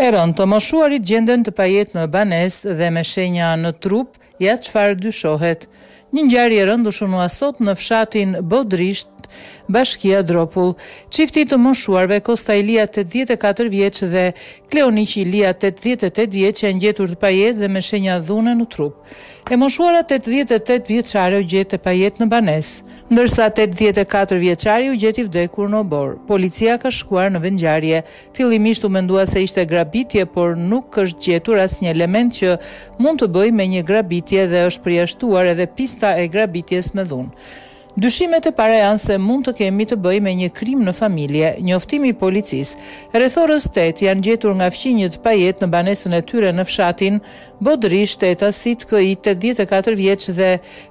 E rëndë, të moshuarit gjenden të pajetë në banesë dhe me shenja në trup, ja çfarë dyshohet. Një ngjarje e rëndë u shënua sot në fshatin Bodrisht, bashkia Dropull. Çifti i të moshuarve, Kosta Ilia, tetëdhjetë e katër vjeç dhe Kleoniqi Ilia, tetëdhjetë e tetë vjeç, janë gjetur të pajetë dhe me shenja dhune në trup. E moshuara tetëdhjetë e tetë vjeçare u gjet e pajetë në banesë. Ndërsa tetëdhjetë e katër vjeçari u gjet i vdekur në oborr. Policia ka shkuar në vendngjarje. Fillimisht u mendua se ishte grabitje, por nuk është gjetur asnjë element që mund të bëjë me një grabitje dhe është përjashtuar edhe pista e grabitjes me dhunë. Dyshimet e para janë se mund të kemi të bëjë me një krim në familje, njoftimi i policisë. Rreth orës tetë janë gjetur nga fqinjët pa jetë në banesën e tyre në fshatin Bodri, shtetasit KI tetëdhjetë e katër vjeç dhe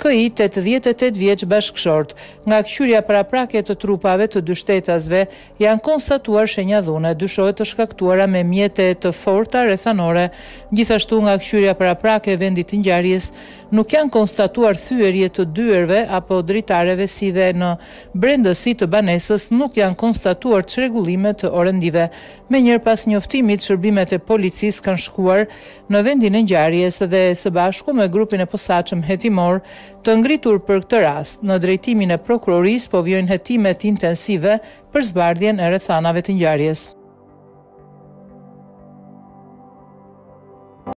KI tetëdhjetë e tetë vjeç bashkëshortë, nga këqyrja paraprake të trupave të dy shtetasve janë konstatuar shenja dhune, dyshohet të shkaktuara me mjete të forta rrethanore, gjithashtu nga këqyrja paraprake e vendit të ngjarjes nuk janë konstatuar thyerje të dyerve apo dritareve si dhe në brendësi të banesës nuk janë konstatuar çrregullime të orendive Menjëherë pas njoftimit, shërbimet e policisë kanë shkuar në vendin e ngjarjes dhe së bashku me grupin e posaçëm hetimor të ngritur për këtë rast, në drejtimin e prokurorisë po vijojnë hetimet intensive për zbardhjen e rrethanave të ngjarjes.